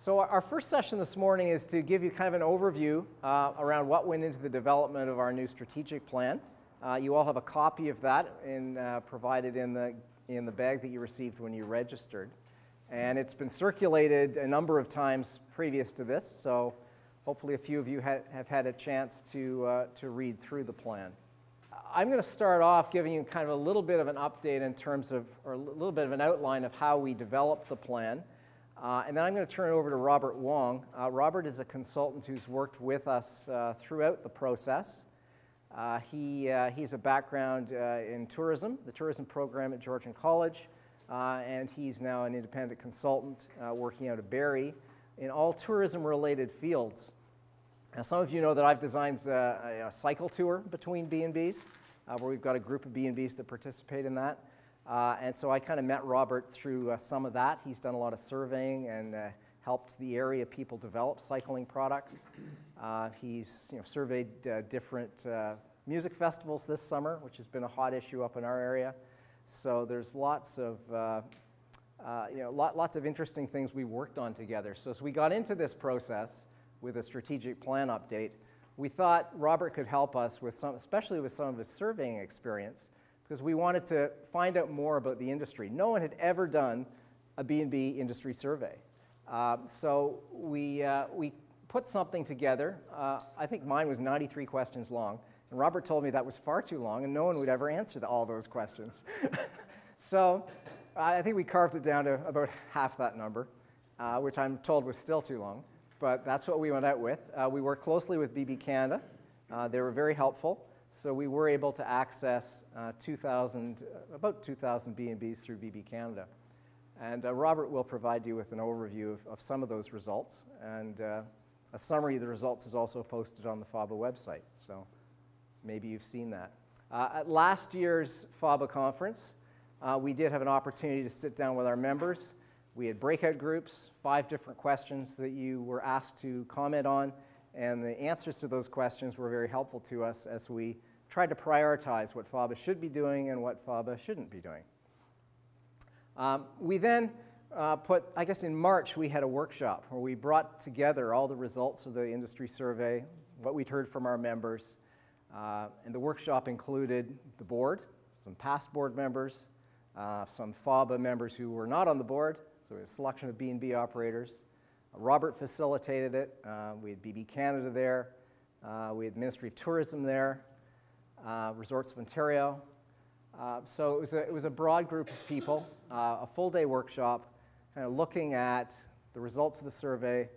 So our first session this morning is to give you kind of an overview uh, around what went into the development of our new strategic plan. Uh, you all have a copy of that in, uh, provided in the, in the bag that you received when you registered. And it's been circulated a number of times previous to this, so hopefully a few of you ha have had a chance to, uh, to read through the plan. I'm going to start off giving you kind of a little bit of an update in terms of, or a little bit of an outline of how we developed the plan. Uh, and then I'm going to turn it over to Robert Wong. Uh, Robert is a consultant who's worked with us uh, throughout the process. Uh, he, uh, he's a background uh, in tourism, the tourism program at Georgian College, and he's now an independent consultant working out of Barrie in all tourism-related fields. Now, some of you know that I've designed a, a cycle tour between B&Bs, where we've got a group of B&Bs that participate in that. Uh, and so I kind of met Robert through uh, some of that. He's done a lot of surveying and uh, helped the area people develop cycling products. Uh, he's you know, surveyed uh, different uh, music festivals this summer, which has been a hot issue up in our area. So there's lots of, you know, lot, lots of interesting things we worked on together. So as we got into this process with a strategic plan update, we thought Robert could help us with some, especially with some of his surveying experience, because we wanted to find out more about the industry. No one had ever done a B&B industry survey. Uh, so we, uh, we put something together. Uh, I think mine was 93 questions long. And Robert told me that was far too long and no one would ever answer all those questions. so I think we carved it down to about half that number, uh, which I'm told was still too long. But that's what we went out with. Uh, we worked closely with BB Canada. Uh, they were very helpful. So we were able to access uh, 2,000, uh, about 2,000 B&Bs through BB Canada. And uh, Robert will provide you with an overview of, of some of those results. And uh, a summary of the results is also posted on the FOBBA website. So maybe you've seen that. Uh, at last year's FOBBA conference, uh, we did have an opportunity to sit down with our members. We had breakout groups, five different questions that you were asked to comment on. And the answers to those questions were very helpful to us as we tried to prioritize what FOBBA should be doing and what FOBBA shouldn't be doing. Um, we then uh, put, I guess in March, we had a workshop where we brought together all the results of the industry survey, what we'd heard from our members. Uh, and the workshop included the board, some past board members, uh, some FOBBA members who were not on the board, so we had a selection of B&B operators, Robert facilitated it. Uh, we had BB Canada there. Uh, we had Ministry of Tourism there, uh, Resorts of Ontario. Uh, so it was, a, it was a broad group of people, uh, a full day workshop, kind of looking at the results of the survey,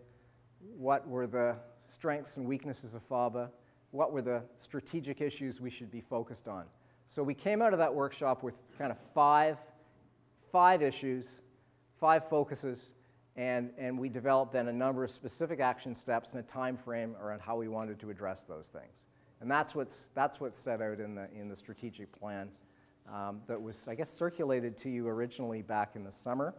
what were the strengths and weaknesses of FOBBA, what were the strategic issues we should be focused on. So we came out of that workshop with kind of five, five issues, five focuses and, and we developed then a number of specific action steps and a time frame around how we wanted to address those things. And that's what's, that's what's set out in the, in the strategic plan um, that was, I guess, circulated to you originally back in the summer.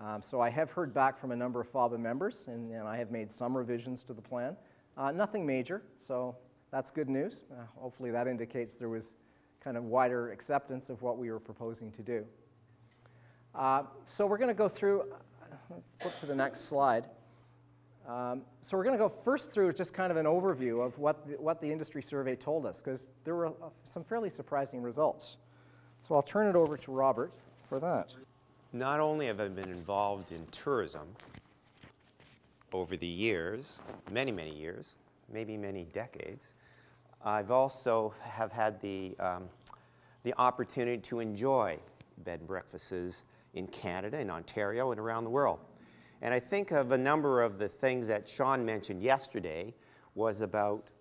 Um, so I have heard back from a number of FOBBA members, and, and I have made some revisions to the plan. Uh, nothing major, so that's good news. Uh, hopefully that indicates there was kind of wider acceptance of what we were proposing to do. Uh, so we're going to go through flip to the next slide. Um, so we're going to go first through just kind of an overview of what the, what the industry survey told us, because there were uh, some fairly surprising results. So I'll turn it over to Robert for that. Not only have I been involved in tourism over the years, many, many years, maybe many decades, I've also have had the, um, the opportunity to enjoy bed and breakfasts in Canada, in Ontario, and around the world. And I think of a number of the things that Sean mentioned yesterday was about,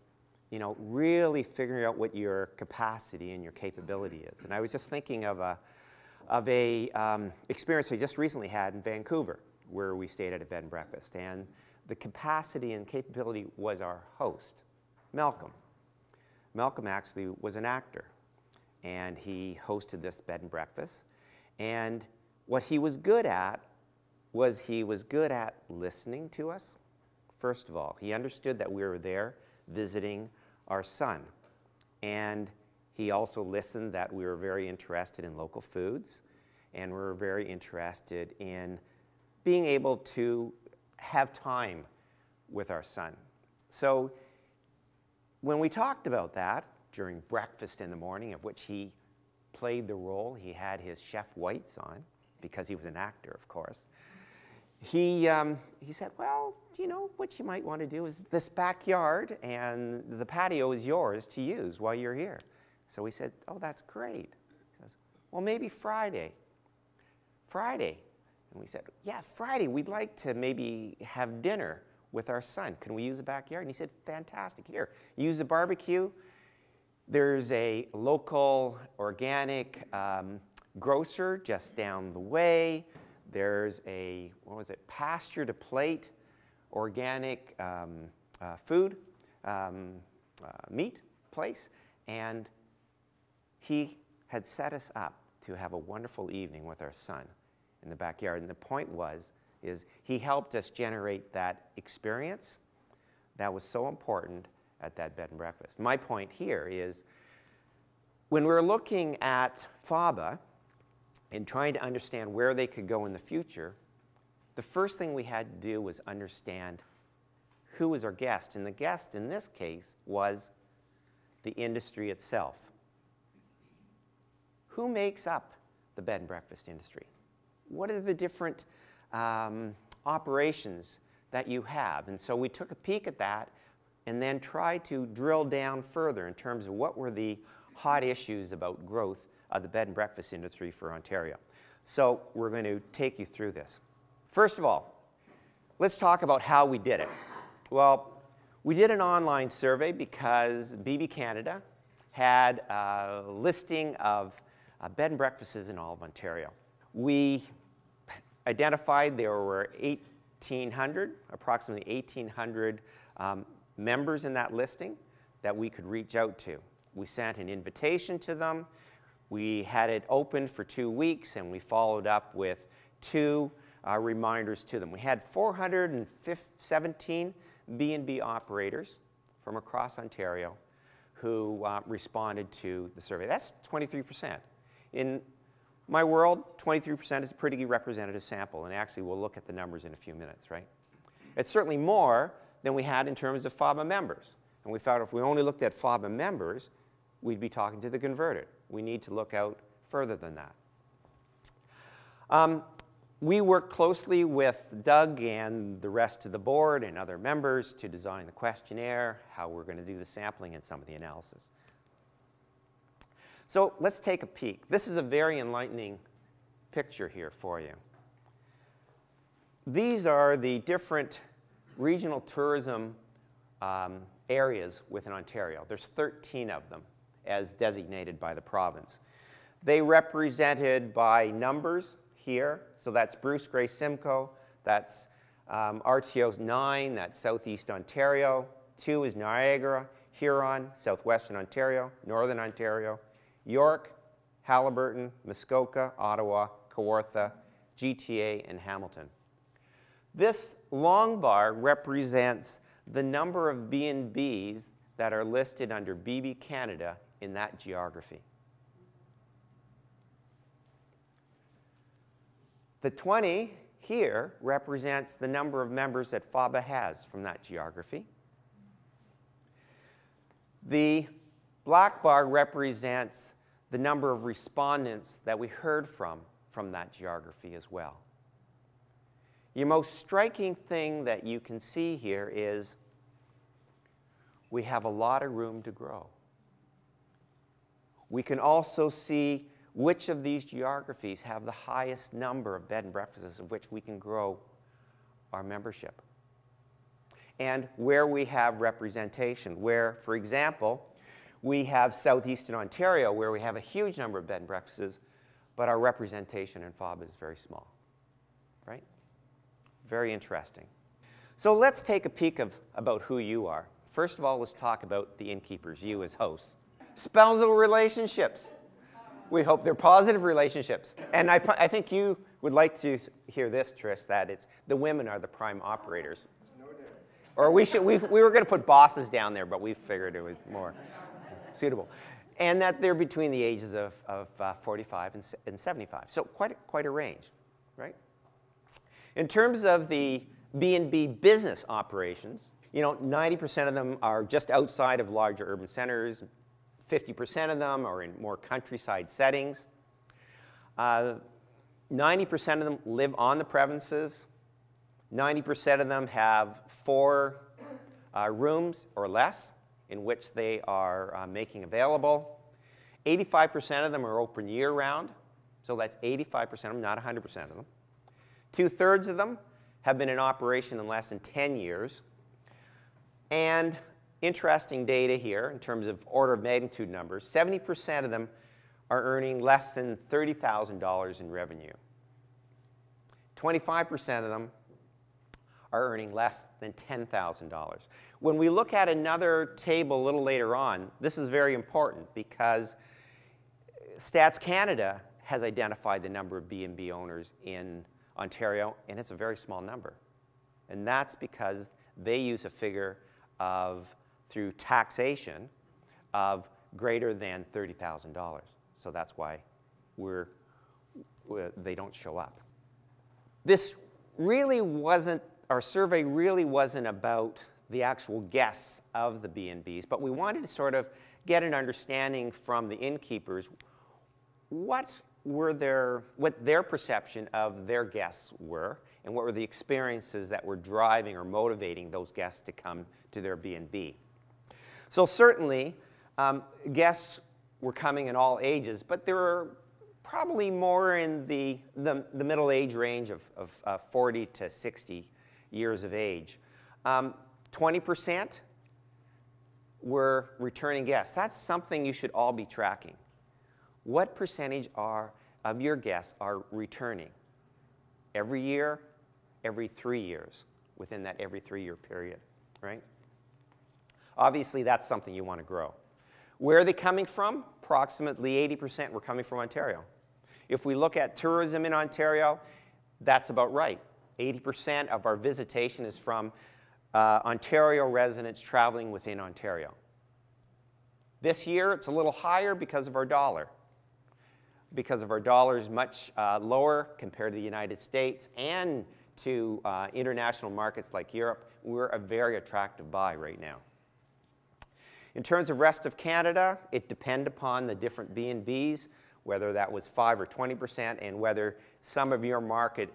you know, really figuring out what your capacity and your capability is. And I was just thinking of a, of a um, experience I just recently had in Vancouver, where we stayed at a bed and breakfast. And the capacity and capability was our host, Malcolm. Malcolm actually was an actor, and he hosted this bed and breakfast. And what he was good at was he was good at listening to us. First of all, he understood that we were there visiting our son. And he also listened that we were very interested in local foods and we were very interested in being able to have time with our son. So when we talked about that during breakfast in the morning, of which he played the role, he had his chef whites on because he was an actor, of course. He, um, he said, Well, do you know, what you might want to do is this backyard and the patio is yours to use while you're here. So we said, Oh, that's great. He says, Well, maybe Friday. Friday. And we said, Yeah, Friday, we'd like to maybe have dinner with our son. Can we use the backyard? And he said, Fantastic. Here, use the barbecue. There's a local organic um, grocer just down the way. There's a, what was it, pasture to plate organic um, uh, food, um, uh, meat place. And he had set us up to have a wonderful evening with our son in the backyard. And the point was, is he helped us generate that experience that was so important at that bed and breakfast. My point here is when we're looking at FOBBA and trying to understand where they could go in the future, the first thing we had to do was understand who was our guest. And the guest in this case was the industry itself. Who makes up the bed and breakfast industry? What are the different um, operations that you have? And so we took a peek at that and then tried to drill down further in terms of what were the hot issues about growth of the bed and breakfast industry for Ontario. So we're going to take you through this. First of all, let's talk about how we did it. Well, we did an online survey because BB Canada had a listing of uh, bed and breakfasts in all of Ontario. We identified there were 1,800, approximately 1,800 um, members in that listing that we could reach out to. We sent an invitation to them. We had it open for two weeks and we followed up with two uh, reminders to them. We had 417 B&B operators from across Ontario who uh, responded to the survey. That's 23%. In my world, 23% is a pretty representative sample, and actually we'll look at the numbers in a few minutes, right? It's certainly more than we had in terms of FOBBA members. And we found if we only looked at FOBBA members, we'd be talking to the converted. We need to look out further than that. Um, we work closely with Doug and the rest of the board and other members to design the questionnaire, how we're going to do the sampling and some of the analysis. So let's take a peek. This is a very enlightening picture here for you. These are the different regional tourism um, areas within Ontario. There's 13 of them as designated by the province. They represented by numbers here, so that's Bruce Grey Simcoe, that's um, RTO 9, that's Southeast Ontario, 2 is Niagara, Huron, Southwestern Ontario, Northern Ontario, York, Haliburton, Muskoka, Ottawa, Kawartha, GTA, and Hamilton. This long bar represents the number of B&Bs that are listed under BB Canada in that geography. The 20 here represents the number of members that FOBBA has from that geography. The black bar represents the number of respondents that we heard from from that geography as well. Your most striking thing that you can see here is we have a lot of room to grow. We can also see which of these geographies have the highest number of bed and breakfasts of which we can grow our membership. And where we have representation, where, for example, we have southeastern Ontario where we have a huge number of bed and breakfasts, but our representation in FOB is very small, right? Very interesting. So let's take a peek of about who you are. First of all, let's talk about the innkeepers, you as hosts. Spousal relationships. We hope they're positive relationships. And I, I think you would like to hear this, Tris, that it's the women are the prime operators. Or we, should, we, we were going to put bosses down there, but we figured it was more suitable. And that they're between the ages of, of uh, 45 and, and 75. So quite a, quite a range, right? In terms of the B&B business operations. You know, 90% of them are just outside of larger urban centers. 50% of them are in more countryside settings. 90% uh, of them live on the premises. 90% of them have four uh, rooms or less in which they are uh, making available. 85% of them are open year round, so that's 85% of them, not 100% of them. Two thirds of them have been in operation in less than 10 years. And interesting data here in terms of order of magnitude numbers 70% of them are earning less than $30,000 in revenue. 25% of them are earning less than $10,000. When we look at another table a little later on, this is very important because Stats Canada has identified the number of B&B owners in Ontario, and it's a very small number. And that's because they use a figure of, through taxation, of greater than $30,000. So that's why we're, we're, they don't show up. This really wasn't, our survey really wasn't about the actual guests of the B&Bs, but we wanted to sort of get an understanding from the innkeepers what were their, what their perception of their guests were, and what were the experiences that were driving or motivating those guests to come to their B&B. So certainly, um, guests were coming in all ages, but there were probably more in the, the, the middle age range of, of uh, 40 to 60 years of age. Um, 20% were returning guests. That's something you should all be tracking. What percentage are, of your guests are returning? Every year, every three years, within that every three year period, right? Obviously, that's something you want to grow. Where are they coming from? Approximately 80% were coming from Ontario. If we look at tourism in Ontario, that's about right. 80% of our visitation is from uh, Ontario residents traveling within Ontario. This year, it's a little higher because of our dollar because of our dollars much uh, lower compared to the United States and to uh, international markets like Europe, we're a very attractive buy right now. In terms of rest of Canada, it depended upon the different B&Bs, whether that was 5 or 20%, and whether some of your market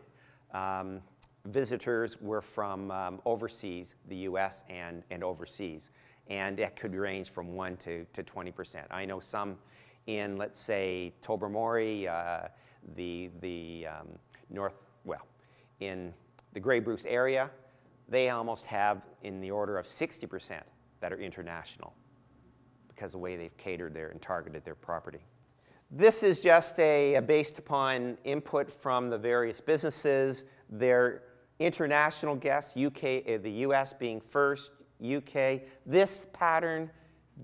um, visitors were from um, overseas, the US and, and overseas. And it could range from 1 to, to 20%. I know some in, let's say, Tobermory, uh, the, the um, north, well, in the Grey Bruce area, they almost have in the order of 60% that are international because of the way they've catered their and targeted their property. This is just a, a based upon input from the various businesses. Their international guests, UK, uh, the US being first, UK. This pattern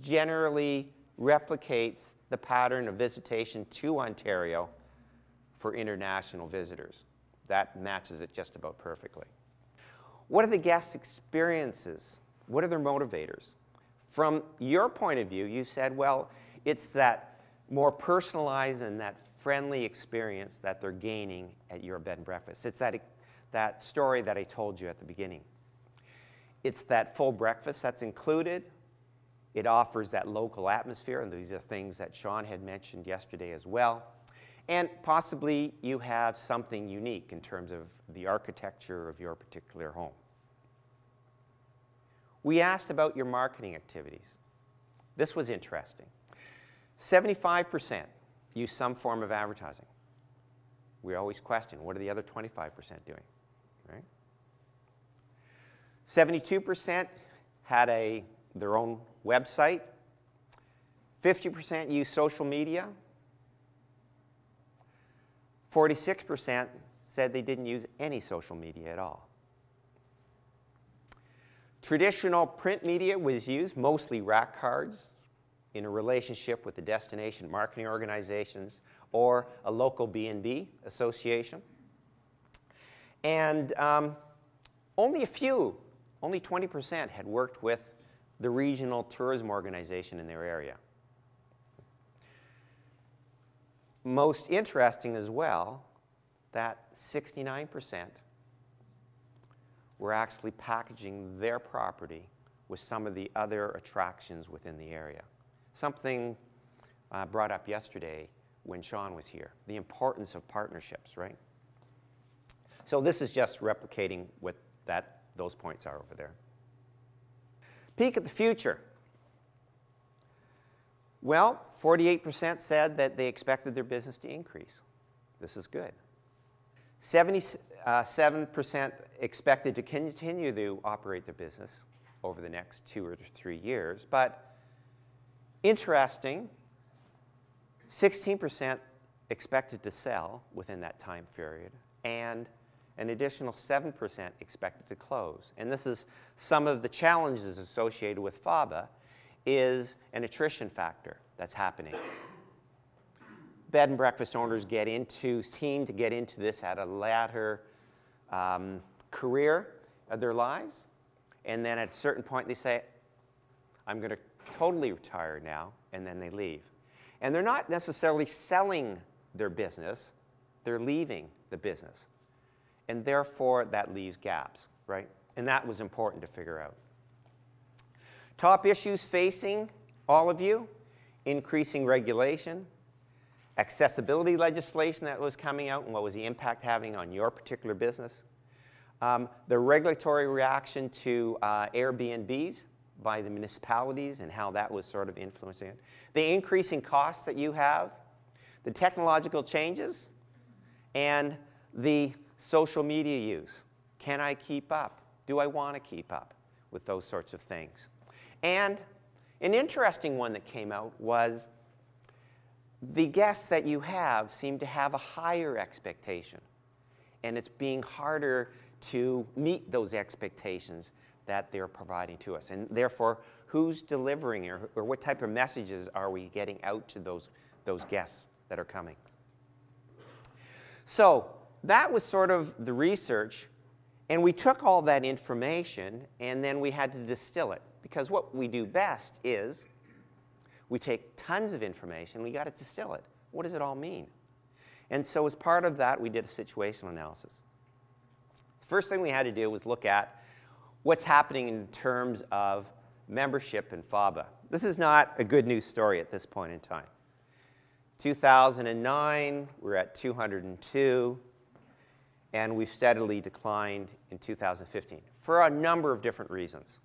generally replicates the pattern of visitation to Ontario for international visitors. That matches it just about perfectly. What are the guests' experiences? What are their motivators? From your point of view, you said, well, it's that more personalized and that friendly experience that they're gaining at your bed and breakfast. It's that, that story that I told you at the beginning. It's that full breakfast that's included it offers that local atmosphere, and these are things that Sean had mentioned yesterday as well. And possibly you have something unique in terms of the architecture of your particular home. We asked about your marketing activities. This was interesting. 75% use some form of advertising. We always question, what are the other 25% doing? Right? 72% had a, their own website. 50% use social media. 46% said they didn't use any social media at all. Traditional print media was used, mostly rack cards, in a relationship with the destination marketing organizations or a local B&B association. And um, only a few, only 20% had worked with the regional tourism organization in their area. Most interesting as well, that 69% we're actually packaging their property with some of the other attractions within the area. Something uh, brought up yesterday when Sean was here the importance of partnerships, right? So this is just replicating what that, those points are over there. Peek at the future. Well, 48% said that they expected their business to increase. This is good. Uh, 77% expected to continue to operate their business over the next two or three years. But interesting, 16% expected to sell within that time period, and an additional 7% expected to close. And this is some of the challenges associated with FOBBA is an attrition factor that's happening. Bed and breakfast owners get into, seem to get into this at a latter um, career of their lives. And then at a certain point, they say, I'm going to totally retire now, and then they leave. And they're not necessarily selling their business, they're leaving the business. And therefore, that leaves gaps, right? And that was important to figure out. Top issues facing all of you increasing regulation, accessibility legislation that was coming out, and what was the impact having on your particular business, um, the regulatory reaction to uh, Airbnbs by the municipalities and how that was sort of influencing it, the increasing costs that you have, the technological changes, and the social media use. Can I keep up? Do I want to keep up with those sorts of things? And an interesting one that came out was the guests that you have seem to have a higher expectation. And it's being harder to meet those expectations that they're providing to us. And therefore, who's delivering or, or what type of messages are we getting out to those, those guests that are coming? So that was sort of the research. And we took all that information and then we had to distill it. Because what we do best is we take tons of information, we got to distill it. What does it all mean? And so, as part of that, we did a situational analysis. The first thing we had to do was look at what's happening in terms of membership in FOBBA. This is not a good news story at this point in time. 2009, we're at 202 and we've steadily declined in 2015 for a number of different reasons.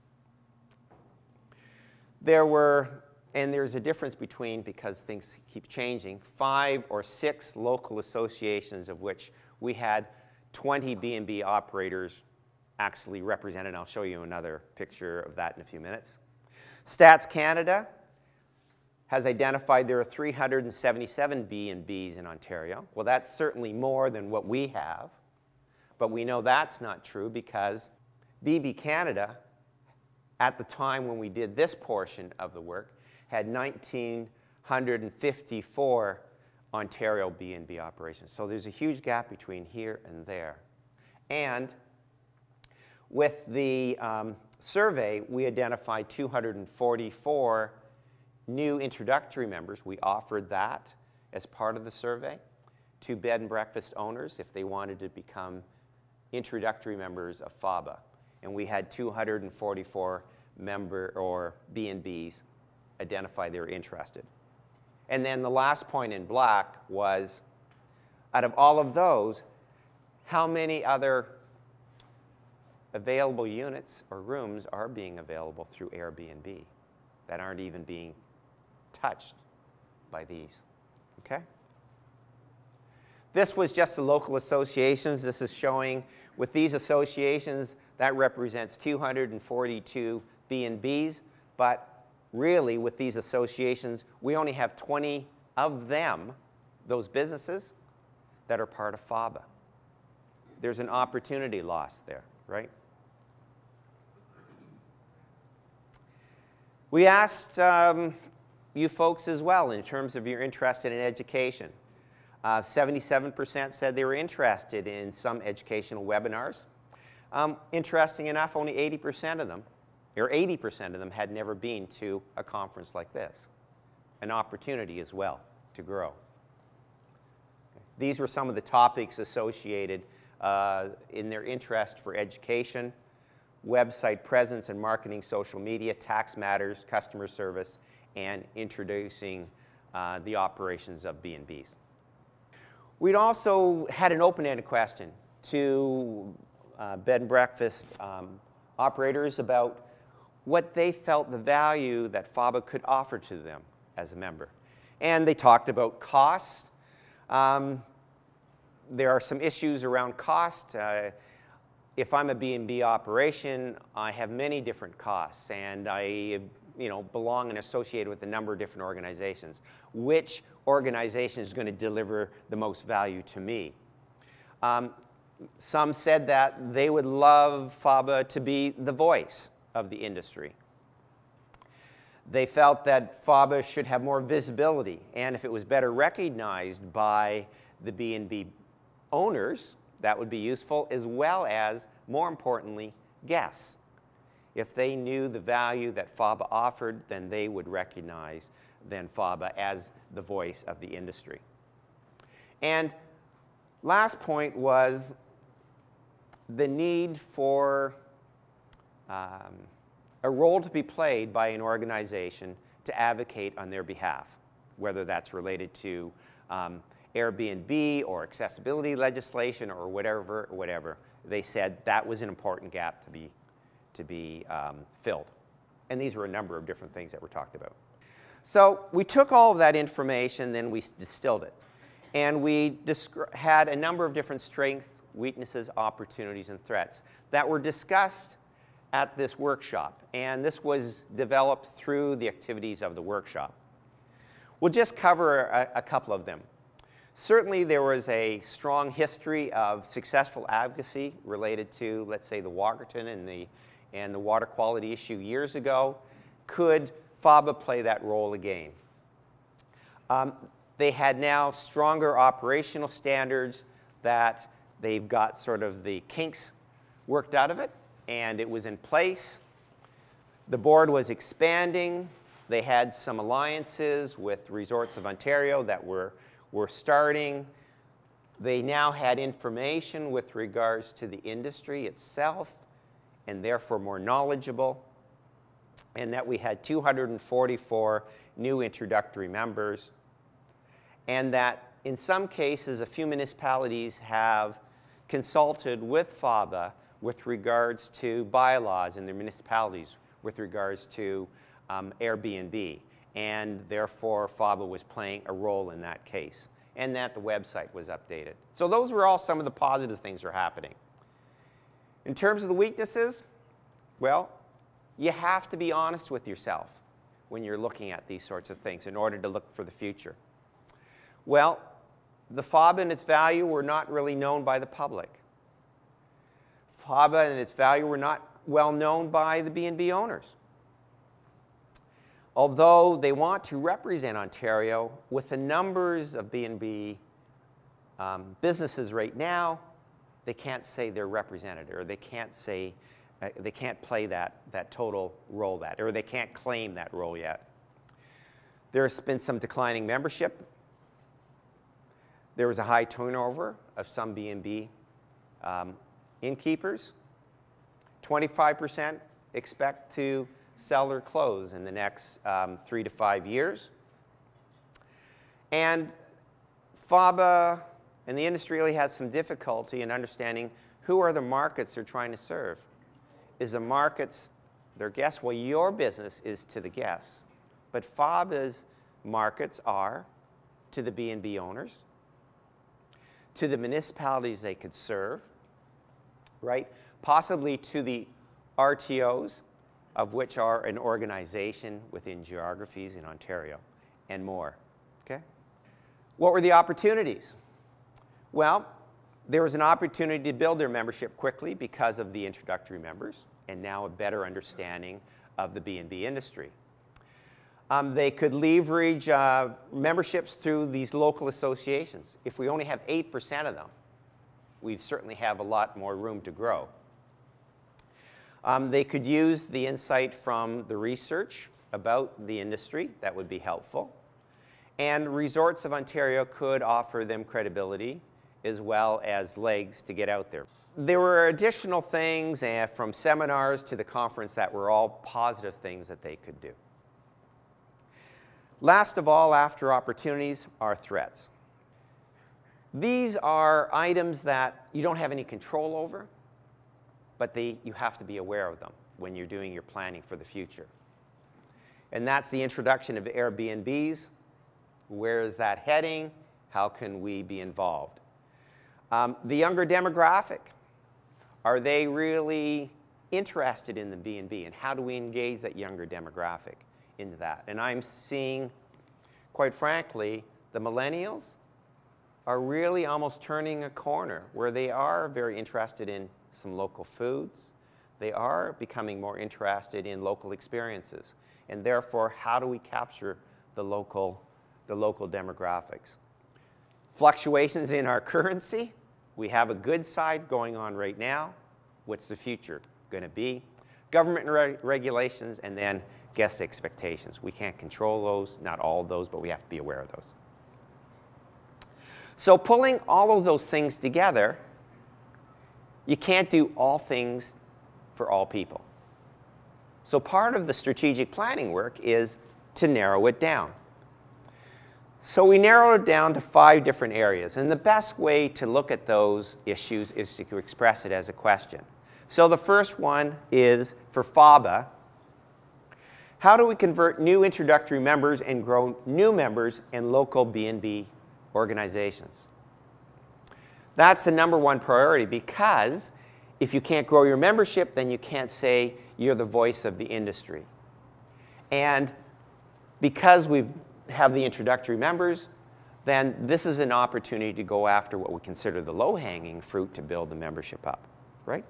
There were, and there's a difference between, because things keep changing, five or six local associations of which we had 20 B&B operators actually represented. I'll show you another picture of that in a few minutes. Stats Canada has identified there are 377 B&Bs in Ontario. Well, that's certainly more than what we have. But we know that's not true because BB Canada, at the time when we did this portion of the work, had 1,954 Ontario B&B operations. So there's a huge gap between here and there. And with the um, survey, we identified 244 new introductory members. We offered that as part of the survey to bed and breakfast owners if they wanted to become introductory members of FOBBA, and we had 244 member or B&Bs identify they were interested. And then the last point in black was, out of all of those, how many other available units or rooms are being available through Airbnb that aren't even being touched by these, okay? This was just the local associations. This is showing with these associations, that represents 242 B&Bs, but really with these associations, we only have 20 of them, those businesses, that are part of FOBBA. There's an opportunity loss there, right? We asked um, you folks as well in terms of your interest in education. 77% uh, said they were interested in some educational webinars. Um, interesting enough, only 80% of them, or 80% of them, had never been to a conference like this. An opportunity as well to grow. These were some of the topics associated uh, in their interest for education. website presence and marketing, social media, tax matters, customer service, and introducing uh, the operations of B&Bs. We'd also had an open-ended question to uh, bed and breakfast um, operators about what they felt the value that FOBBA could offer to them as a member. And they talked about cost. Um, there are some issues around cost. Uh, if I'm a B&B operation, I have many different costs, and I you know, belong and associated with a number of different organizations. Which organization is going to deliver the most value to me? Um, some said that they would love FOBBA to be the voice of the industry. They felt that FOBBA should have more visibility, and if it was better recognized by the B&B owners, that would be useful, as well as, more importantly, guests. If they knew the value that FOBBA offered, then they would recognize then FOBBA as the voice of the industry. And last point was the need for um, a role to be played by an organization to advocate on their behalf, whether that's related to um, Airbnb or accessibility legislation or whatever, whatever. They said that was an important gap to be, to be um, filled. And these were a number of different things that were talked about. So we took all of that information, then we distilled it. And we had a number of different strengths, weaknesses, opportunities, and threats that were discussed at this workshop. And this was developed through the activities of the workshop. We'll just cover a, a couple of them. Certainly, there was a strong history of successful advocacy related to, let's say, the Walkerton and the, and the water quality issue years ago. Could FOBBA play that role again? Um, they had now stronger operational standards that they've got sort of the kinks worked out of it, and it was in place. The board was expanding. They had some alliances with Resorts of Ontario that were were starting. They now had information with regards to the industry itself and therefore more knowledgeable, and that we had 244 new introductory members, and that in some cases a few municipalities have consulted with FOBBA with regards to bylaws in their municipalities with regards to um, Airbnb and therefore FOBBA was playing a role in that case, and that the website was updated. So those were all some of the positive things that are happening. In terms of the weaknesses, well, you have to be honest with yourself when you're looking at these sorts of things in order to look for the future. Well, the FOBBA and its value were not really known by the public. FOBBA and its value were not well known by the B&B owners although they want to represent Ontario with the numbers of B&B um, businesses right now, they can't say they're represented or they can't say, uh, they can't play that, that total role that, or they can't claim that role yet. There's been some declining membership. There was a high turnover of some B&B um, innkeepers. 25% expect to sell or close in the next um, three to five years. And FOBBA and the industry really has some difficulty in understanding who are the markets they're trying to serve. Is the markets their guests? Well, your business is to the guests. But FOBBA's markets are to the B&B owners, to the municipalities they could serve, right? Possibly to the RTOs, of which are an organization within geographies in Ontario and more. Okay? What were the opportunities? Well, there was an opportunity to build their membership quickly because of the introductory members and now a better understanding of the B&B industry. Um, they could leverage uh, memberships through these local associations. If we only have 8% of them, we certainly have a lot more room to grow. Um, they could use the insight from the research about the industry. That would be helpful. And Resorts of Ontario could offer them credibility as well as legs to get out there. there were additional things uh, from seminars to the conference that were all positive things that they could do. Last of all, after opportunities are threats. These are items that you don't have any control over, but they, you have to be aware of them when you're doing your planning for the future. And that's the introduction of Airbnbs. Where is that heading? How can we be involved? Um, the younger demographic, are they really interested in the B&B and how do we engage that younger demographic into that? And I'm seeing, quite frankly, the millennials are really almost turning a corner where they are very interested in some local foods. They are becoming more interested in local experiences. And therefore, how do we capture the local, the local demographics? Fluctuations in our currency. We have a good side going on right now. What's the future going to be? Government re regulations and then guest expectations. We can't control those, not all of those, but we have to be aware of those. So pulling all of those things together, you can't do all things for all people. So part of the strategic planning work is to narrow it down. So we narrowed it down to five different areas, and the best way to look at those issues is to express it as a question. So the first one is for FOBBA, how do we convert new introductory members and grow new members in local B&B organizations? That's the number one priority because if you can't grow your membership, then you can't say you're the voice of the industry. And because we have the introductory members, then this is an opportunity to go after what we consider the low-hanging fruit to build the membership up, right?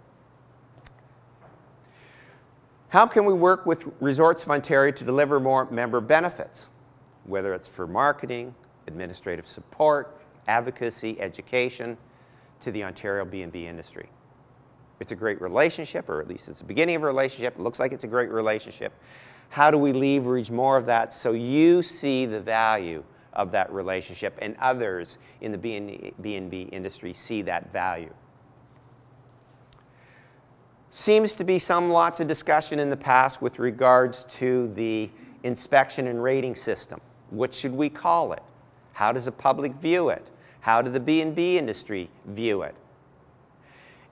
How can we work with Resorts of Ontario to deliver more member benefits, whether it's for marketing, administrative support, advocacy, education, to the Ontario B&B industry? It's a great relationship, or at least it's the beginning of a relationship. It looks like it's a great relationship. How do we leverage more of that so you see the value of that relationship and others in the B&B industry see that value? Seems to be some lots of discussion in the past with regards to the inspection and rating system. What should we call it? How does the public view it? How do the B&B industry view it?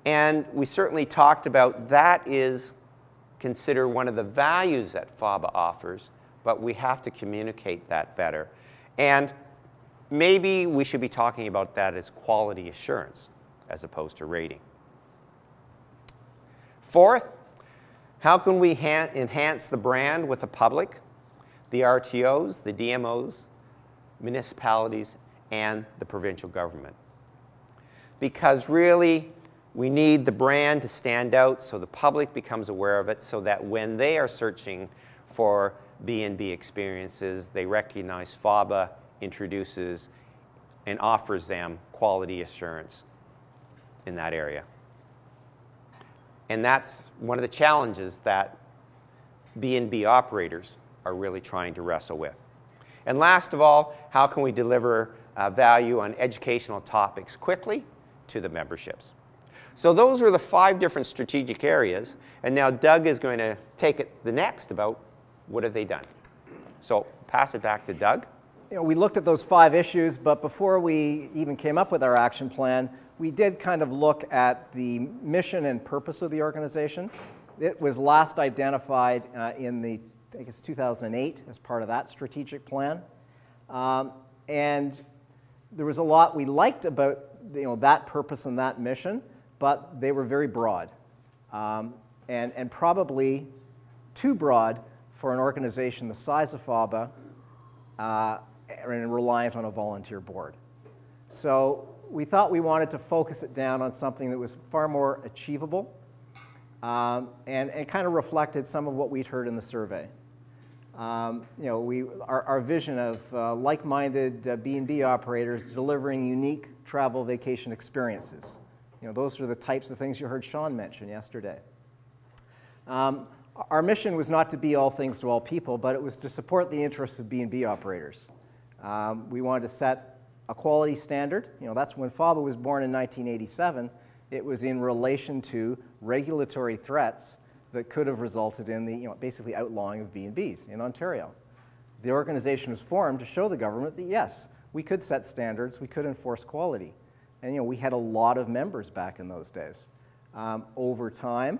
And we certainly talked about that is considered one of the values that FOBBA offers, but we have to communicate that better. And maybe we should be talking about that as quality assurance as opposed to rating. Fourth, how can we enhance the brand with the public, the RTOs, the DMOs, municipalities, and the provincial government? Because really, we need the brand to stand out so the public becomes aware of it so that when they are searching for B&B experiences, they recognize FOBBA introduces and offers them quality assurance in that area. And that's one of the challenges that B&B operators are really trying to wrestle with. And last of all, how can we deliver uh, value on educational topics quickly to the memberships? So those were the five different strategic areas. And now Doug is going to take it the next about what have they done. So pass it back to Doug. You know, we looked at those five issues, but before we even came up with our action plan, we did kind of look at the mission and purpose of the organization. It was last identified uh, in the, I guess, 2008 as part of that strategic plan. Um, and there was a lot we liked about you know, that purpose and that mission but they were very broad um, and, and probably too broad for an organization the size of FOBBA uh, and reliant on a volunteer board. So we thought we wanted to focus it down on something that was far more achievable um, and, and kind of reflected some of what we'd heard in the survey. Um, you know, we, our, our vision of uh, like-minded uh, B&B operators delivering unique travel vacation experiences. You know, those are the types of things you heard Sean mention yesterday. Um, our mission was not to be all things to all people, but it was to support the interests of B&B operators. Um, we wanted to set a quality standard. You know, that's when FOBBA was born in 1987, It was in relation to regulatory threats that could have resulted in the you know, basically outlawing of B&Bs in Ontario. The organization was formed to show the government that yes, we could set standards, we could enforce quality. And you know, we had a lot of members back in those days. Um, over time,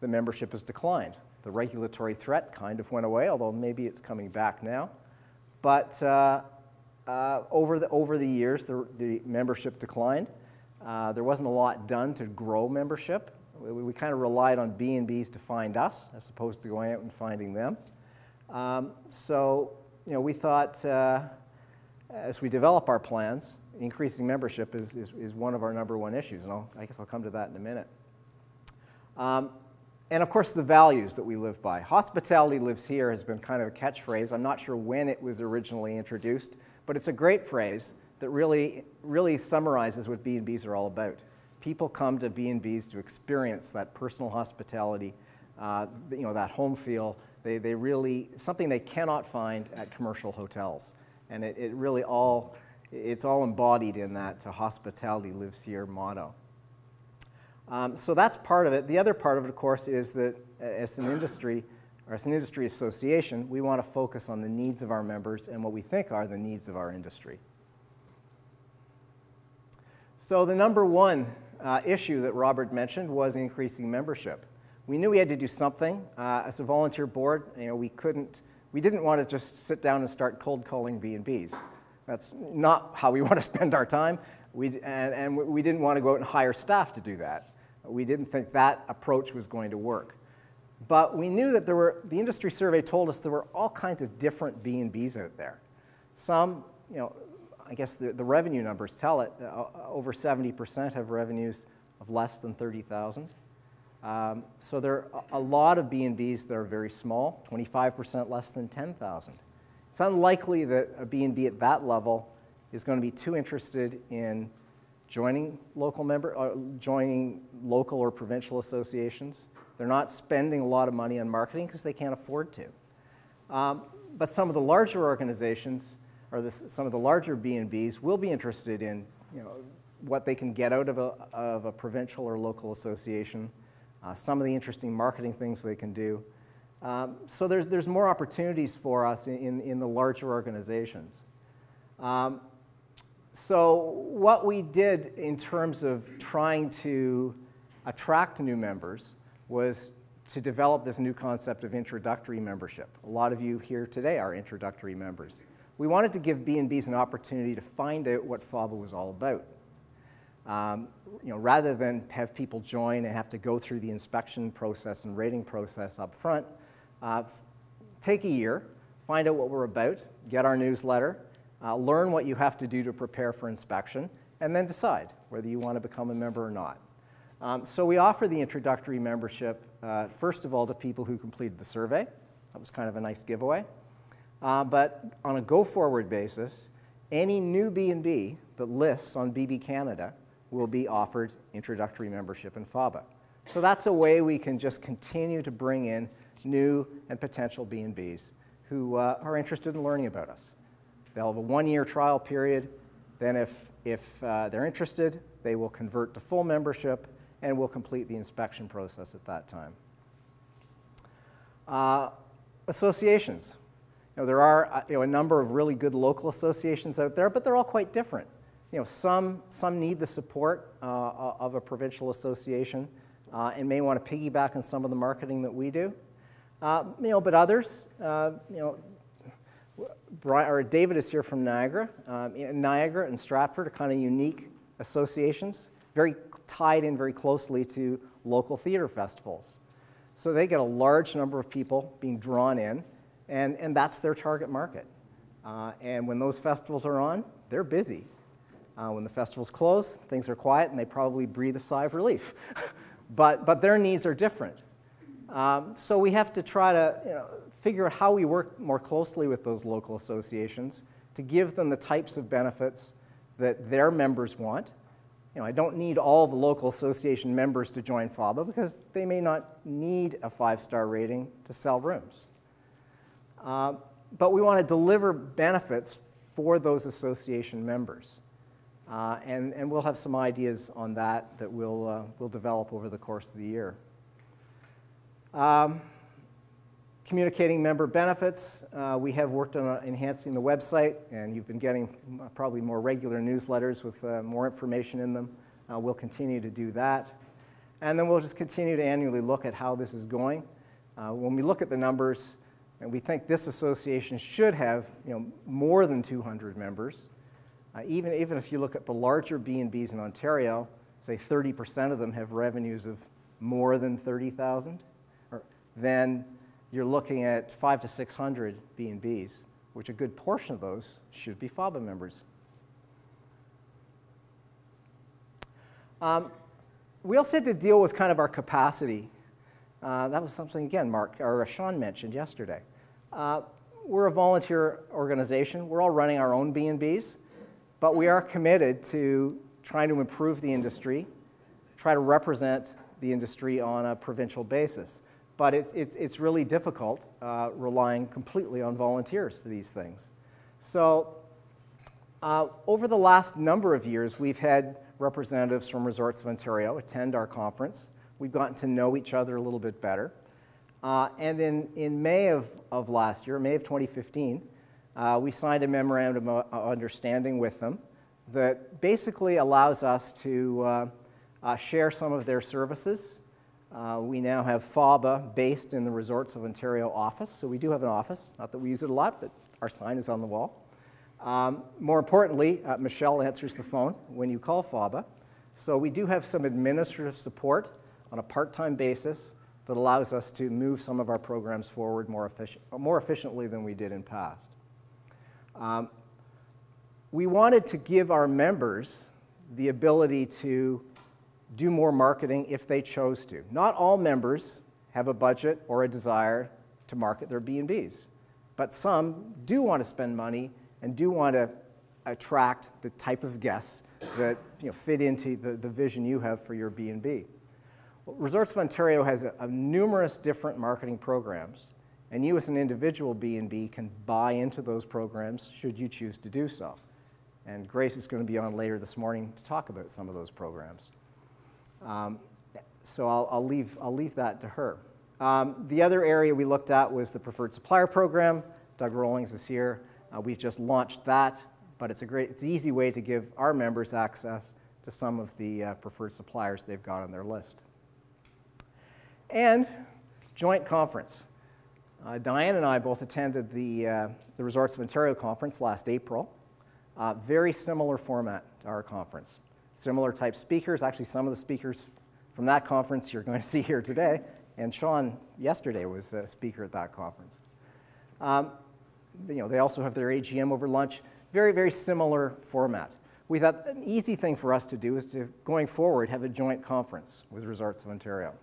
the membership has declined. The regulatory threat kind of went away, although maybe it's coming back now. But uh, uh, over, the, over the years, the, the membership declined. Uh, there wasn't a lot done to grow membership. We, we kind of relied on B&Bs to find us as opposed to going out and finding them. Um, so, you know, we thought uh, as we develop our plans, increasing membership is, is, is, one of our number one issues, and I'll, i guess I'll come to that in a minute. Um, and of course, the values that we live by. Hospitality lives here has been kind of a catchphrase. I'm not sure when it was originally introduced, but it's a great phrase that really, really summarizes what B&Bs are all about. People come to B&Bs to experience that personal hospitality, uh, you know, that home feel. They, they really, something they cannot find at commercial hotels. And it, it really all, it's all embodied in that hospitality lives here motto. Um, so that's part of it. The other part of it, of course, is that as an industry, or as an industry association, we want to focus on the needs of our members and what we think are the needs of our industry. So the number one uh, issue that Robert mentioned was increasing membership. We knew we had to do something. Uh, as a volunteer board, you know, we couldn't, we didn't want to just sit down and start cold calling B&Bs. That's not how we want to spend our time. We, and, and we didn't want to go out and hire staff to do that. We didn't think that approach was going to work. But we knew that there were, the industry survey told us there were all kinds of different B&Bs out there. Some, you know, I guess the, the revenue numbers tell it, uh, over 70% have revenues of less than 30,000. Um, so there are a lot of B&Bs that are very small, 25% less than 10,000. It's unlikely that a B&B at that level is going to be too interested in joining local member, uh, joining local or provincial associations. They're not spending a lot of money on marketing because they can't afford to. Um, but some of the larger organizations, or some of the larger B&Bs, will be interested in you know, what they can get out of a, of a provincial or local association, uh, some of the interesting marketing things they can do. Um, so there's, there's more opportunities for us in, in the larger organizations. Um, so what we did in terms of trying to attract new members was to develop this new concept of introductory membership. A lot of you here today are introductory members. We wanted to give B&Bs an opportunity to find out what FOBBA was all about. Um, you know, rather than have people join and have to go through the inspection process and rating process up front, uh, take a year, find out what we're about, get our newsletter, uh, learn what you have to do to prepare for inspection, and then decide whether you want to become a member or not. Um, so we offer the introductory membership, uh, first of all, to people who completed the survey. That was kind of a nice giveaway. Uh, but on a go-forward basis, any new B&B that lists on BB Canada will be offered introductory membership in FOBBA. So that's a way we can just continue to bring in new and potential B&Bs who uh, are interested in learning about us. They'll have a one-year trial period. Then if, if uh, they're interested, they will convert to full membership and we'll complete the inspection process at that time. Uh, associations. You know, there are uh, you know, a number of really good local associations out there, but they're all quite different. You know, some, some need the support uh, of a provincial association uh, and may want to piggyback on some of the marketing that we do. Uh, you know, but others, uh, you know, Brian, or David is here from Niagara. Um, Niagara and Stratford are kind of unique associations, very tied in very closely to local theater festivals. So they get a large number of people being drawn in, and, and that's their target market. Uh, and when those festivals are on, they're busy. Uh, when the festivals close, things are quiet and they probably breathe a sigh of relief. but, but their needs are different. Um, so we have to try to you know, figure out how we work more closely with those local associations to give them the types of benefits that their members want. You know, I don't need all the local association members to join FOBBA because they may not need a five-star rating to sell rooms. Uh, but we want to deliver benefits for those association members. Uh, and, and we'll have some ideas on that that we'll, uh, we'll develop over the course of the year. Um, communicating member benefits. Uh, we have worked on uh, enhancing the website, and you've been getting probably more regular newsletters with uh, more information in them. We'll continue to do that. And then we'll just continue to annually look at how this is going. When we look at the numbers, and we think this association should have you know, more than 200 members. Uh, even, even if you look at the larger B&Bs in Ontario, say 30% of them have revenues of more than 30,000, then you're looking at five to 600 B&Bs, which a good portion of those should be FOBBA members. Um, we also had to deal with kind of our capacity. Uh, that was something, again, Mark, or Sean mentioned yesterday. Uh, we're a volunteer organization. We're all running our own B&Bs, but we are committed to trying to improve the industry, try to represent the industry on a provincial basis. But it's, it's, it's really difficult uh, relying completely on volunteers for these things. So uh, over the last number of years, we've had representatives from Resorts of Ontario attend our conference. We've gotten to know each other a little bit better. Uh, and in, in May of, of last year, May of 2015, uh, we signed a memorandum of understanding with them that basically allows us to uh, uh, share some of their services uh, we now have FOBBA based in the Resorts of Ontario office. So we do have an office. Not that we use it a lot, but our sign is on the wall. Um, more importantly, uh, Michelle answers the phone when you call FOBBA. So we do have some administrative support on a part-time basis that allows us to move some of our programs forward more, efficient, more efficiently than we did in past. Um, we wanted to give our members the ability to do more marketing if they chose to. Not all members have a budget or a desire to market their B&Bs, but some do want to spend money and do want to attract the type of guests that you know, fit into the, the vision you have for your B&B. Resorts of Ontario has a, a numerous different marketing programs, and you as an individual B&B can buy into those programs should you choose to do so. And Grace is going to be on later this morning to talk about some of those programs. Um, so I'll, I'll, leave, I'll leave that to her. Um, the other area we looked at was the preferred supplier program. Doug Rollings is here. Uh, we've just launched that, but it's a great, it's an easy way to give our members access to some of the uh, preferred suppliers they've got on their list. And joint conference. Uh, Diane and I both attended the, uh, the Resorts of Ontario conference last April. Uh, very similar format to our conference similar type speakers. Actually, some of the speakers from that conference you're going to see here today, and Sean yesterday was a speaker at that conference. Um, you know, they also have their AGM over lunch. Very, very similar format. We thought an easy thing for us to do is to, going forward, have a joint conference with Resorts of Ontario.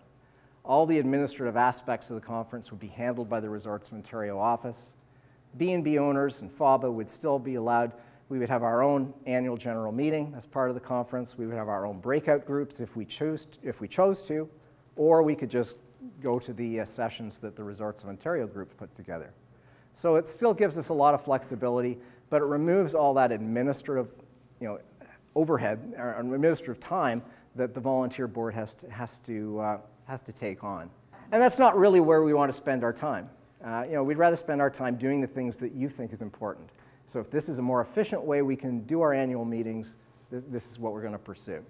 All the administrative aspects of the conference would be handled by the Resorts of Ontario office. B&B owners and FOBBA would still be allowed we would have our own annual general meeting as part of the conference. We would have our own breakout groups if we, chose to, if we chose to, or we could just go to the uh, sessions that the Resorts of Ontario group put together. So it still gives us a lot of flexibility, but it removes all that administrative you know, overhead or administrative time that the volunteer board has to, has to, uh, has to take on. And that's not really where we want to spend our time. Uh, you know, we'd rather spend our time doing the things that you think is important. So if this is a more efficient way we can do our annual meetings, this, this is what we're going to pursue.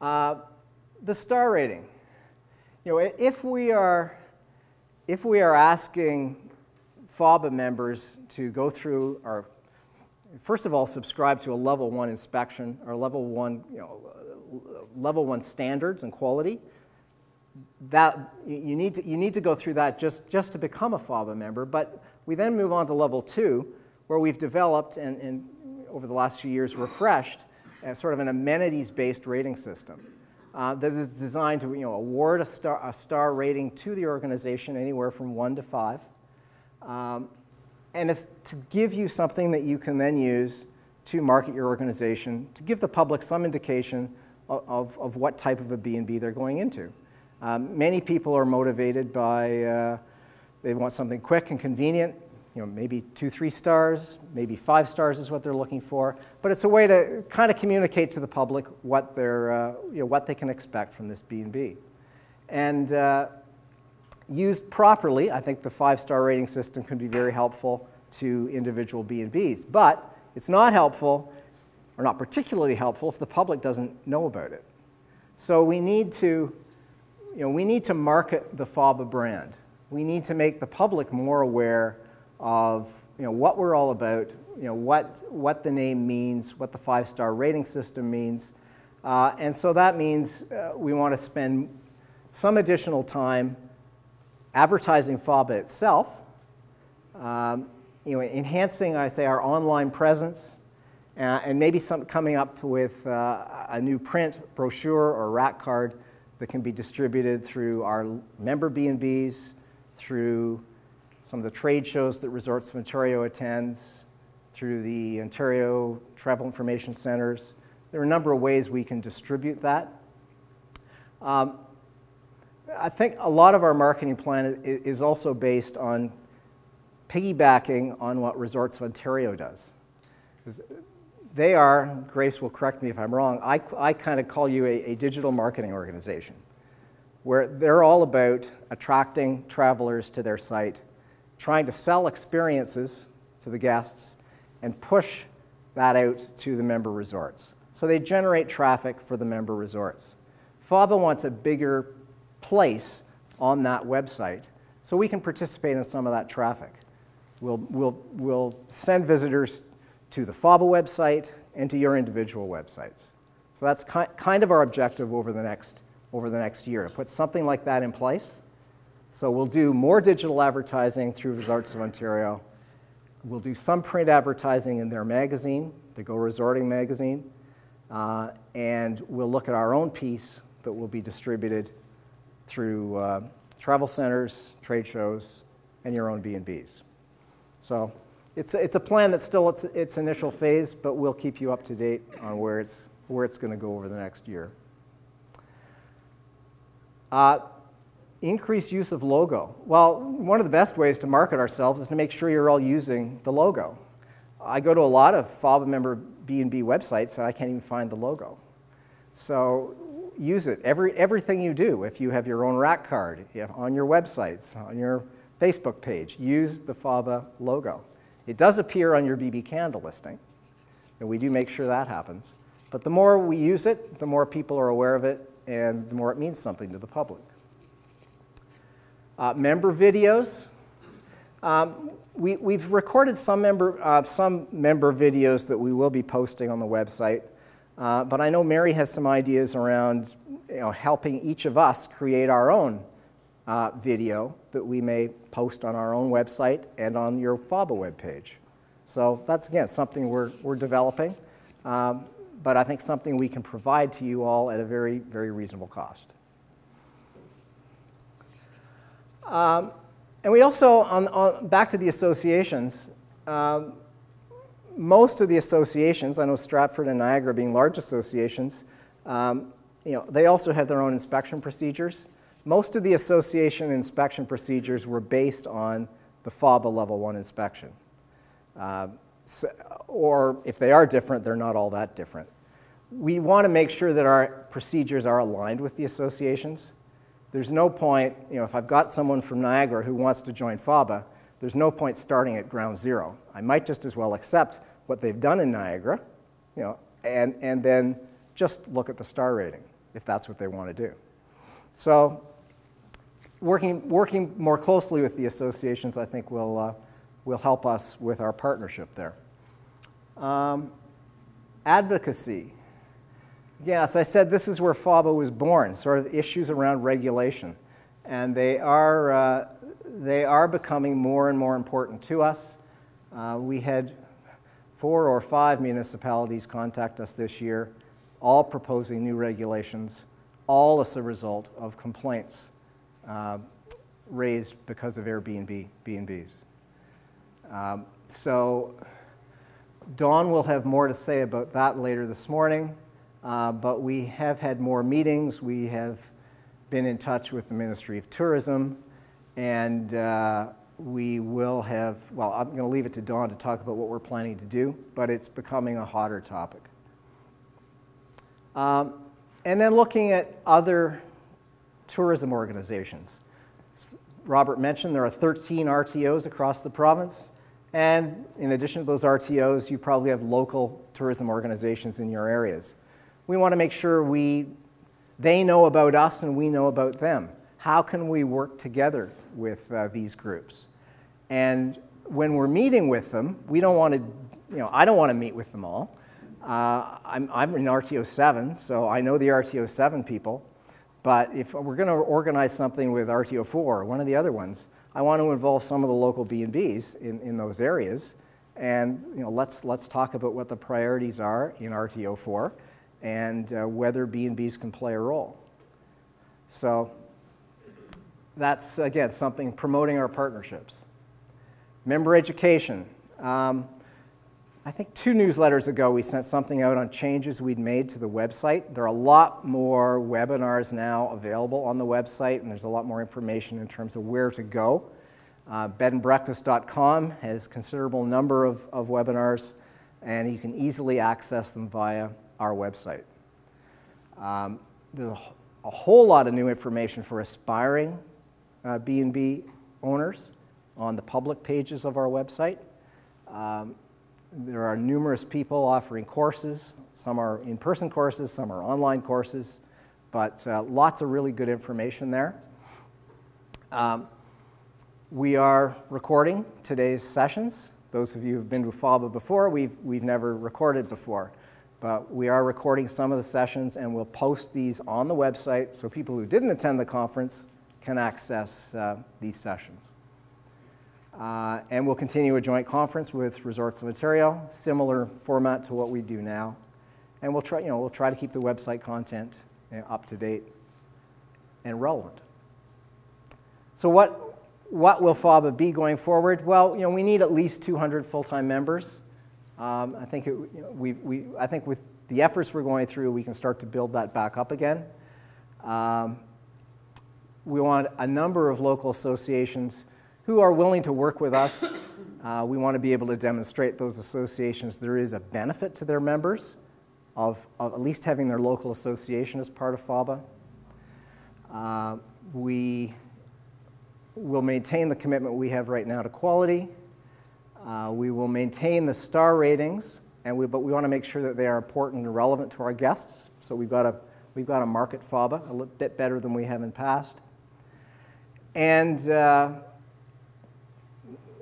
Uh, the star rating. You know, if we are, if we are asking FOBBA members to go through our, first of all, subscribe to a level one inspection or level one, you know, level one standards and quality, that you need to, you need to go through that just, just to become a FOBBA member, but we then move on to level two, where we've developed and, and over the last few years refreshed a sort of an amenities-based rating system uh, that is designed to you know, award a star, a star rating to the organization anywhere from one to five. Um, and it's to give you something that you can then use to market your organization, to give the public some indication of, of, what type of a B&B they're going into. Um, many people are motivated by uh, they want something quick and convenient. you know, maybe two, three stars, maybe five stars is what they're looking for. But it's a way to kind of communicate to the public what, they're, uh, you know, what they can expect from this B&B. And uh, used properly, I think the five-star rating system can be very helpful to individual B&Bs. But it's not helpful, or not particularly helpful, if the public doesn't know about it. So we need to, you know, we need to market the FOBBA brand. We need to make the public more aware of you know, what we're all about, you know, what, what the name means, what the five-star rating system means. Uh, and so that means uh, we want to spend some additional time advertising FOBBA itself, um, you know, enhancing, I say, our online presence, uh, and maybe some, coming up with uh, a new print, brochure, or rack card that can be distributed through our member B&Bs, through some of the trade shows that Resorts of Ontario attends, through the Ontario Travel Information Centers. There are a number of ways we can distribute that. Um, I think a lot of our marketing plan is also based on piggybacking on what Resorts of Ontario does. They are, Grace will correct me if I'm wrong, I, I kind of call you a, a digital marketing organization where they're all about attracting travelers to their site trying to sell experiences to the guests and push that out to the member resorts. So they generate traffic for the member resorts. FOBBA wants a bigger place on that website so we can participate in some of that traffic. We'll, we'll, we'll send visitors to the FOBBA website and to your individual websites. So that's ki kind of our objective over the, next, over the next year, to put something like that in place so we'll do more digital advertising through Resorts of Ontario. We'll do some print advertising in their magazine, the Go Resorting magazine, uh, and we'll look at our own piece that will be distributed through uh, travel centers, trade shows, and your own B&Bs. So it's, it's a plan that's still its, its initial phase, but we'll keep you up to date on where it's, where it's going to go over the next year. Uh, Increased use of logo. Well, one of the best ways to market ourselves is to make sure you're all using the logo. I go to a lot of FOBBA member B&B websites and I can't even find the logo. So use it. Every, everything you do, if you have your own rack card, you on your websites, on your Facebook page, use the FOBBA logo. It does appear on your BB Canada listing, and we do make sure that happens. But the more we use it, the more people are aware of it, and the more it means something to the public. Uh, member videos. Um, we, we've recorded some member, uh, some member videos that we will be posting on the website, uh, but I know Mary has some ideas around you know, helping each of us create our own uh, video that we may post on our own website and on your FOBBA webpage. So that's, again, something we're, we're developing, um, but I think something we can provide to you all at a very, very reasonable cost. Um, and we also, on, on, back to the associations, um, most of the associations, I know Stratford and Niagara being large associations, um, you know, they also have their own inspection procedures. Most of the association inspection procedures were based on the FOBBA level one inspection. Uh, so, or if they are different, they're not all that different. We want to make sure that our procedures are aligned with the associations there's no point, you know, if I've got someone from Niagara who wants to join FOBBA, there's no point starting at ground zero. I might just as well accept what they've done in Niagara, you know, and, and then just look at the star rating if that's what they want to do. So working, working more closely with the associations, I think, will, uh, will help us with our partnership there. Um, advocacy. Yeah, as I said, this is where FOBBA was born, sort of issues around regulation. And they are, uh, they are becoming more and more important to us. Uh, we had four or five municipalities contact us this year, all proposing new regulations, all as a result of complaints uh, raised because of Airbnb, B&Bs. Um, so Dawn will have more to say about that later this morning. Uh, but we have had more meetings. We have been in touch with the Ministry of Tourism, and uh, we will have, well, I'm going to leave it to Dawn to talk about what we're planning to do, but it's becoming a hotter topic. Um, and then looking at other tourism organizations. Robert mentioned there are 13 RTOs across the province. And in addition to those RTOs, you probably have local tourism organizations in your areas. We want to make sure we, they know about us and we know about them. How can we work together with uh, these groups? And when we're meeting with them, we don't want to, you know, I don't want to meet with them all. Uh, I'm, I'm in RTO 7, so I know the RTO 7 people. But if we're going to organize something with RTO 4, one of the other ones, I want to involve some of the local B&Bs in, in those areas. And you know, let's, let's talk about what the priorities are in RTO 4 and uh, whether B&Bs can play a role. So that's, again, something promoting our partnerships. Member education. Um, I think two newsletters ago we sent something out on changes we'd made to the website. There are a lot more webinars now available on the website, and there's a lot more information in terms of where to go. Uh, bedandbreakfast.com has considerable number of, of webinars, and you can easily access them via our website. Um, there's a, a, whole lot of new information for aspiring uh, B&B owners on the public pages of our website. Um, there are numerous people offering courses. Some are in-person courses, some are online courses, but uh, lots of really good information there. Um, we are recording today's sessions. Those of you who've been to FOBBA before, we've, we've never recorded before. But we are recording some of the sessions and we'll post these on the website so people who didn't attend the conference can access uh, these sessions. Uh, and we'll continue a joint conference with Resorts of Ontario, similar format to what we do now. And we'll try, you know, we'll try to keep the website content you know, up to date and relevant. So what, what will FOBBA be going forward? Well, you know, we need at least 200 full-time members. Um, I, think it, you know, we, we, I think with the efforts we're going through, we can start to build that back up again. Um, we want a number of local associations who are willing to work with us. Uh, we want to be able to demonstrate those associations there is a benefit to their members of, of at least having their local association as part of FOBBA. Uh, we will maintain the commitment we have right now to quality. Uh, we will maintain the star ratings, and we, but we want to make sure that they are important and relevant to our guests. So we've got to, we've got to market FOBBA a little bit better than we have in past. And uh,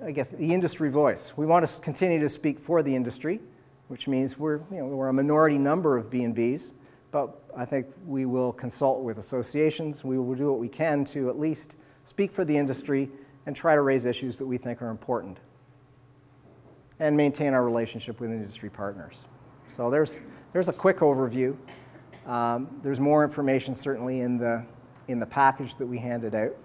I guess, the industry voice. We want to continue to speak for the industry, which means we're, you know, we're a minority number of B&Bs, but I think we will consult with associations. We will do what we can to at least speak for the industry and try to raise issues that we think are important and maintain our relationship with industry partners. So there's, there's a quick overview. Um, there's more information certainly in the, in the package that we handed out.